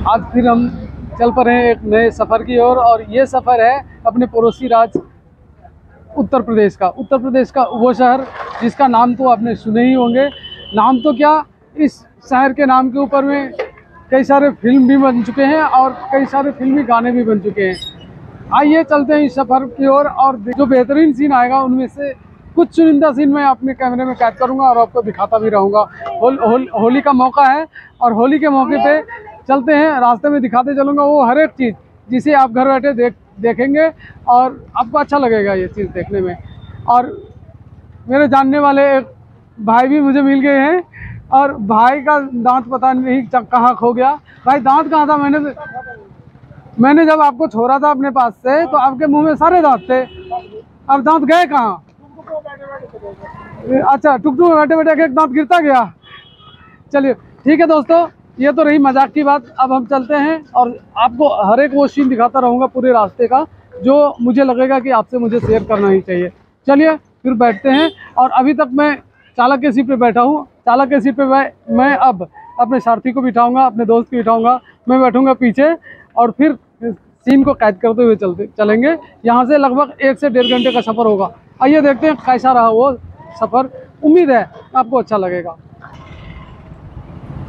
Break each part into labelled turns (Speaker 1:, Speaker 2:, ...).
Speaker 1: आज फिर हम चल पड़े हैं एक नए सफ़र की ओर और, ये सफ़र है अपने पड़ोसी राज्य उत्तर प्रदेश का। उत्तर प्रदेश का वो शहर जिसका नाम तो आपने सुने ही होंगे। नाम तो क्या? इस शहर के नाम के ऊपर में कई सारे फ़िल्म भी बन चुके हैं और कई सारे फिल्मी गाने भी बन चुके हैं। आइए चलते हैं इस सफ़र की ओर और, और जो बेहतरीन सीन आएगा उनमें से कुछ चुनिंदा सीन मैं अपने कैमरे में कैद करूँगा और आपको दिखाता भी रहूँगा। होल, होल, होली का मौका है और होली के मौके पे चलते हैं, रास्ते में दिखाते चलूँगा वो हर एक चीज़, जिसे आप घर बैठे देख, देखेंगे और आपको अच्छा लगेगा ये चीज़ देखने में। और मेरे जानने वाले एक भाई भी मुझे मिल गए हैं और भाई का दांत पता नहीं कहाँ खो गया। भाई, दांत कहाँ था? मैंने मैंने जब आपको छोड़ा था अपने पास से तो आपके मुँह में सारे दांत थे। अब दांत गए कहाँ? अच्छा टुक टुक में बैठे बैठे एक दांत गिरता गया। चलिए, ठीक है दोस्तों। ये तो रही मज़ाक की बात। अब हम चलते हैं और आपको हर एक वो सीन दिखाता रहूँगा पूरे रास्ते का, जो मुझे लगेगा कि आपसे मुझे शेयर करना ही चाहिए। चलिए, फिर बैठते हैं और अभी तक मैं चालक के सीट पे बैठा हूँ। चालक के सीट पे मैं मैं अब अपने सारथी को बिठाऊँगा, अपने दोस्त को बिठाऊँगा, मैं बैठूँगा पीछे और फिर सीन को कैद करते हुए चलते, चलेंगे। यहाँ से लगभग एक से डेढ़ घंटे का सफ़र होगा। आइए देखते हैं कैसा रहा वो सफ़र। उम्मीद है आपको अच्छा लगेगा।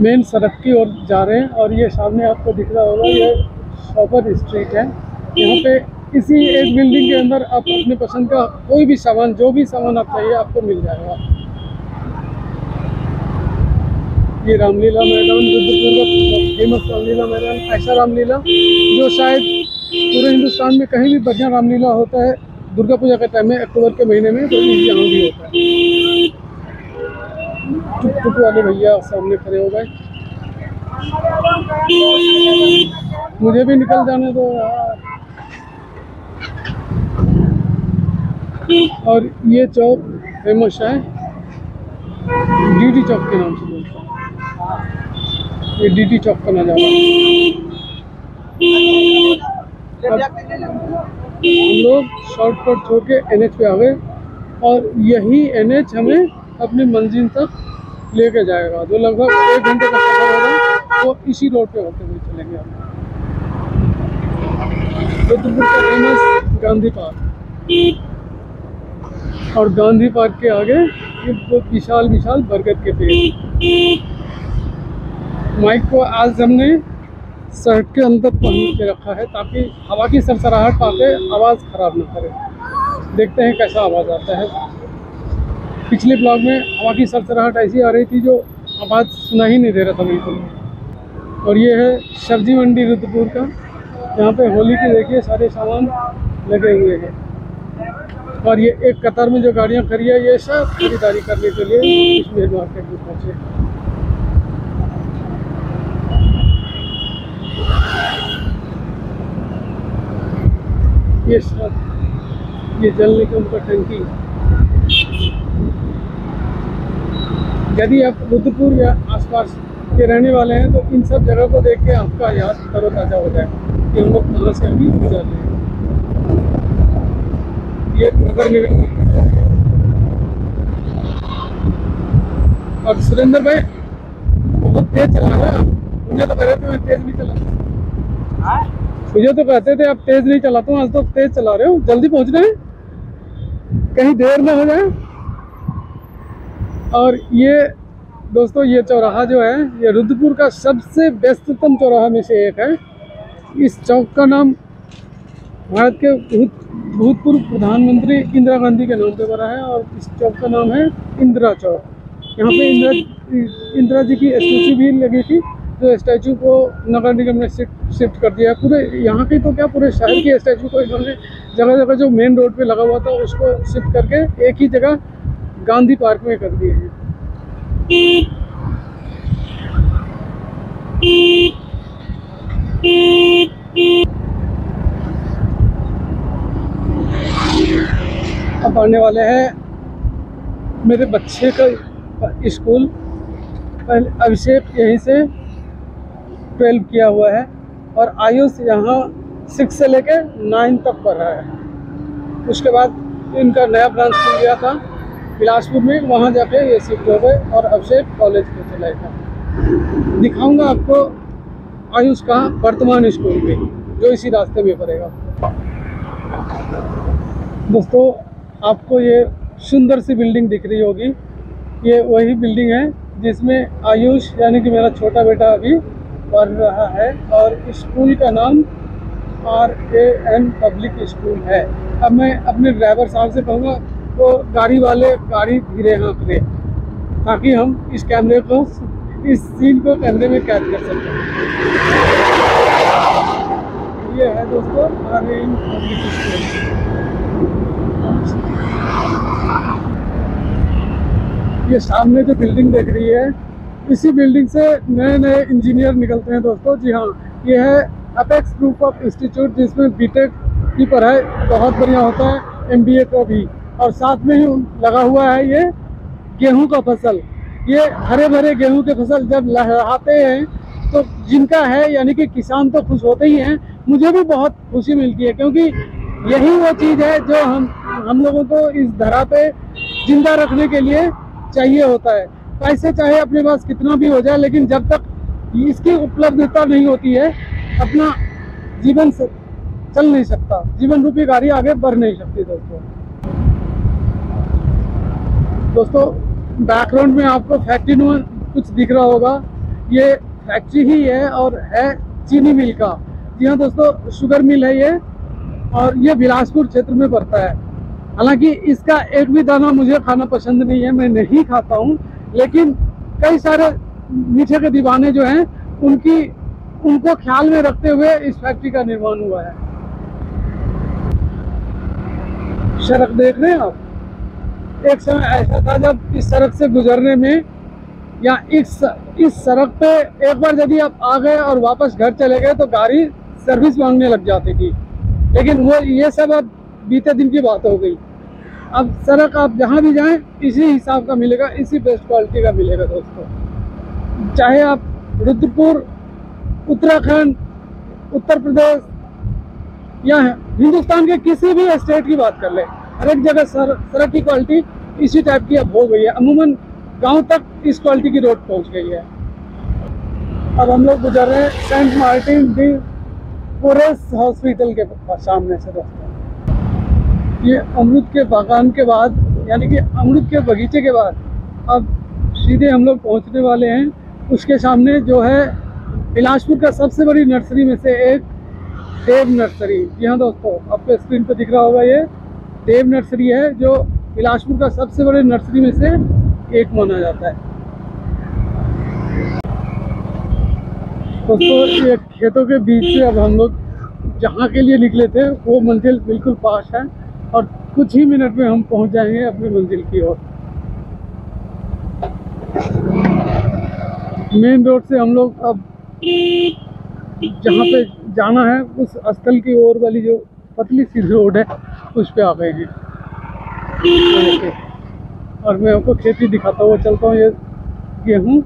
Speaker 1: मेन सड़क की ओर जा रहे हैं और ये सामने आपको दिख रहा होगा, ये शॉपर स्ट्रीट है। यहाँ पे इसी एक बिल्डिंग के अंदर आप अपने पसंद का कोई भी सामान, जो भी सामान आप चाहिए, आपको मिल जाएगा। ये रामलीला मैदान रुद्रपुर का फ़ेमस रामलीला मैदान, ऐसा रामलीला, जो शायद पूरे हिंदुस्तान में कहीं भी बढ़िया रामलीला होता है, दुर्गा पूजा के टाइम में, अक्टूबर के महीने में तो यहाँ भी होता है। टुक टुक वाले भैया सामने खड़े हो गए। मुझे भी निकल जाने दो यार। और ये चौक फ़ेमस है। डीडी चौक के नाम से बोलते हैं। ये डीडी चौक का नज़ारा हम लोग शॉर्टकट छोड़ के एन पे आ गए। और यही एनएच हमें अपनी मंजिल तक लेके जाएगा। जो लगभग एक घंटे का सफ़र होगा वो इसी रोड पे होते हुए चलेंगे हम रुद्रपुर का फ़ेमस गांधी पार्क। और गांधी पार्क के आगे ये विशाल विशाल बरगद के पेड़। माइक को आज हमने शर्ट के अंदर पहन के रखा है ताकि हवा की सरसराहट पाके आवाज़ ख़राब ना करे। देखते हैं कैसा आवाज़ आता है। पिछले ब्लॉग में हवा की सरसराहट ऐसी आ रही थी जो आवाज़ सुना ही नहीं दे रहा था बिल्कुल और ये है सब्ज़ी मंडी रुद्रपुर का। यहाँ पे होली के देखिए सारे सामान लगे हुए हैं। और ये एक कतार में जो गाड़ियाँ खड़ी है, ये सब खरीदारी करने के लिए कश्मीर मार्केट में पहुँचे। ये सब, ये जल निगम का टंकी। यदि आप रुद्रपुर या आसपास के रहने वाले हैं तो इन सब जगह को देख के आपका याद तरोताज़ा हो जाएगा कि हम लोग कहाँ से अभी गुजर रहे हैं। ये नगर निगम और सुरेंद्र भाई बहुत तेज चला रहे हैं मुझे तो कह रहे थे मैं तेज नहीं चला। मुझे तो कहते थे आप तेज नहीं चलाते हो आज तो तेज चला रहे हो। जल्दी पहुँच रहे हैं कहीं देर ना हो जाए। और ये, दोस्तों, ये चौराहा जो है, ये रुद्रपुर का सबसे व्यस्ततम चौराहा में से एक है। इस चौक का नाम भारत के भूत, भूतपूर्व प्रधानमंत्री इंदिरा गांधी के नाम पे बना है और इस चौक का नाम है इंदिरा चौक। यहाँ पे इंदिरा इंदिरा जी की स्टैचू भी लगी थी, जो स्टैचू को नगर निगम ने शिफ्ट कर दिया। पूरे यहाँ की तो क्या, पूरे शहर की स्टैचू को इन्होंने जगह जगह जो मेन रोड पे लगा हुआ था, उसको शिफ्ट करके एक ही जगह गांधी पार्क में कर दिए हैं। अब आने वाले हैं मेरे बच्चे का स्कूल। पहले अभिषेक यहीं से ट्वेल्व किया हुआ है और आयुष यहाँ सिक्स से लेके नाइन तक पढ़ रहा है। उसके बाद इनका नया ब्रांच खुल गया था। बिलासपुर में, वहाँ जाके ये शिफ्ट हो गए और अभिषेक कॉलेज में चला गया दिखाऊँगा आपको आयुष का वर्तमान स्कूल भी जो इसी रास्ते में पड़ेगा। दोस्तों, आपको ये सुंदर सी बिल्डिंग दिख रही होगी। ये वही बिल्डिंग है जिसमें आयुष, यानी कि मेरा छोटा बेटा अभी पढ़ रहा है और स्कूल का नाम R A N public school है। अब मैं अपने ड्राइवर साहब से कहूँगा तो गाड़ी वाले गाड़ी धीरे हाँक ले ताकि हम इस कैमरे को, इस सीन को कैमरे में कैद कर सकें। ये है दोस्तों ये सामने जो बिल्डिंग देख रही है, इसी बिल्डिंग से नए नए इंजीनियर निकलते हैं दोस्तों। जी हाँ ये है अपेक्स ग्रुप ऑफ़ इंस्टीट्यूट जिसमें बीटेक की पढ़ाई बहुत बढ़िया होता है एमबीए का भी। और साथ में ही लगा हुआ है ये गेहूँ का फ़सल। ये हरे भरे गेहूँ के फ़सल जब लहराते हैं तो जिनका है, यानी कि किसान तो खुश होते ही हैं, मुझे भी बहुत खुशी मिलती है, क्योंकि यही वो चीज़ है जो हम हम लोगों को इस धरा पे ज़िंदा रखने के लिए चाहिए होता है। पैसे चाहे अपने पास कितना भी हो जाए, लेकिन जब तक इसकी उपलब्धता नहीं होती है, अपना जीवन चल नहीं सकता। जीवन रूपी गाड़ी आगे बढ़ नहीं सकती दोस्तों। दोस्तों बैकग्राउंड में आपको फैक्ट्री कुछ दिख रहा होगा। ये फैक्ट्री ही है और है चीनी मिल का। जी हाँ दोस्तों शुगर मिल है ये और ये बिलासपुर क्षेत्र में पड़ता है। हालाँकि इसका एक भी दाना मुझे खाना पसंद नहीं है, मैं नहीं खाता हूँ, लेकिन कई सारे मीठे के दीवाने जो हैं, उनकी, उनको ख्याल में रखते हुए इस फैक्ट्री का निर्माण हुआ है। सड़क देख रहे हैं आप? एक समय ऐसा था जब इस सड़क से गुजरने में या इस इस सड़क पे एक बार यदि आप आ गए और वापस घर चले गए तो गाड़ी सर्विस मांगने लग जाती थी। लेकिन वो, ये सब अब बीते दिन की बात हो गई। अब सड़क आप जहाँ भी जाएँ, इसी हिसाब का मिलेगा, इसी बेस्ट क्वालिटी का मिलेगा दोस्तों। चाहे आप रुद्रपुर, उत्तराखंड, उत्तर प्रदेश या हिंदुस्तान के किसी भी स्टेट की बात कर ले हर एक जगह सर, सड़क की क्वालिटी इसी टाइप की अब हो गई है। अमूमन गाँव तक इस क्वालिटी की रोड पहुँच गई है। अब हम लोग गुजर रहे हैं Saint Martin de Forest hospital के सामने से दोस्तों ये अमरुद के बागान के बाद यानी कि अमरुद के बगीचे के बाद अब सीधे हम लोग पहुँचने वाले हैं। उसके सामने जो है बिलासपुर का सबसे बड़ी नर्सरी में से एक देव नर्सरी। जी हाँ दोस्तों आपको स्क्रीन पर दिख रहा होगा ये। देव नर्सरी है, जो बिलासपुर का सबसे बड़े नर्सरी में से एक माना जाता है। दोस्तों, ये खेतों के बीच से अब हम लोग जहाँ के लिए निकले थे, वो मंजिल बिल्कुल पास है और कुछ ही मिनट में हम पहुँच जाएँगे अपनी मंजिल की ओर। मेन रोड से हम लोग अब जहाँ पे जाना है, उस स्थल की ओर वाली जो पतली सी रोड है उस पर आ गए हैं और मैं आपको खेती दिखाता हुआ चलता हूँ ये गेहूँ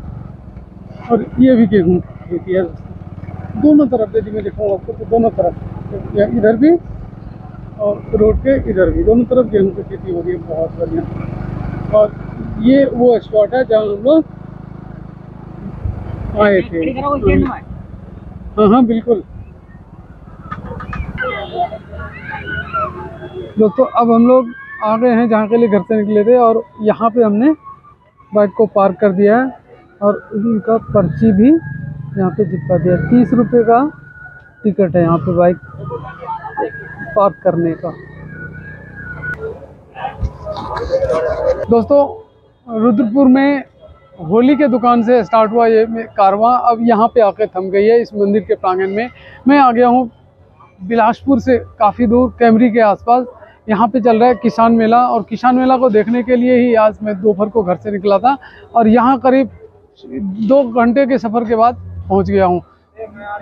Speaker 1: और ये भी गेहूँ। खेती है दोनों तरफ़ यदि मैं दिखाऊँ आपको तो दोनों तरफ़ इधर भी और रोड के इधर भी। दोनों तरफ़ गेहूँ की खेती हो रही है बहुत बढ़िया। और ये वो स्पॉट है जहाँ हम लोग आए थे। हाँ हाँ बिल्कुल। दोस्तों, अब हम लोग आ गए हैं जहाँ के लिए घर से निकले थे और यहाँ पे हमने बाइक को पार्क कर दिया है और उनका पर्ची भी यहाँ पे चिपका दिया तीस रुपये का टिकट है यहाँ पे बाइक पार्क करने का। दोस्तों, रुद्रपुर में होली के दुकान से स्टार्ट हुआ ये कारवां। अब यहाँ पे आकर थम गई है, इस मंदिर के प्रांगण में। मैं आ गया हूँ बिलासपुर से काफ़ी दूर, कैमरी के आसपास। यहाँ पे चल रहा है किसान मेला और किसान मेला को देखने के लिए ही आज मैं दोपहर को घर से निकला था और यहाँ करीब दो घंटे के सफ़र के बाद पहुँच गया हूँ।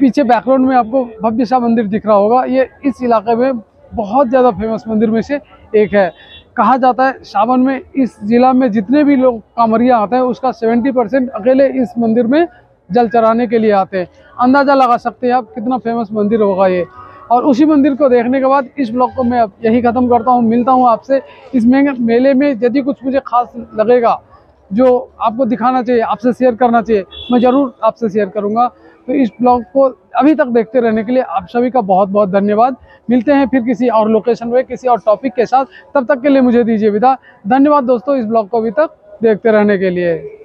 Speaker 1: पीछे बैकग्राउंड में आपको भव्य सा मंदिर दिख रहा होगा। ये इस इलाके में बहुत ज़्यादा फ़ेमस मंदिर में से एक है। कहा जाता है सावन में इस जिला में जितने भी लोग कांवरिया आते हैं उसका 70 परसेंट अकेले इस मंदिर में जल चढ़ाने के लिए आते हैं। अंदाज़ा लगा सकते हैं आप कितना फ़ेमस मंदिर होगा ये। और उसी मंदिर को देखने के बाद इस ब्लॉग को मैं यही ख़त्म करता हूँ। मिलता हूँ आपसे इस मेले में। यदि कुछ मुझे खास लगेगा जो आपको दिखाना चाहिए, आपसे शेयर करना चाहिए, मैं ज़रूर आपसे शेयर करूँगा। तो इस ब्लॉग को अभी तक देखते रहने के लिए आप सभी का बहुत बहुत धन्यवाद। मिलते हैं फिर किसी और लोकेशन में किसी और टॉपिक के साथ। तब तक के लिए मुझे दीजिए विदा। धन्यवाद दोस्तों इस ब्लॉग को अभी तक देखते रहने के लिए।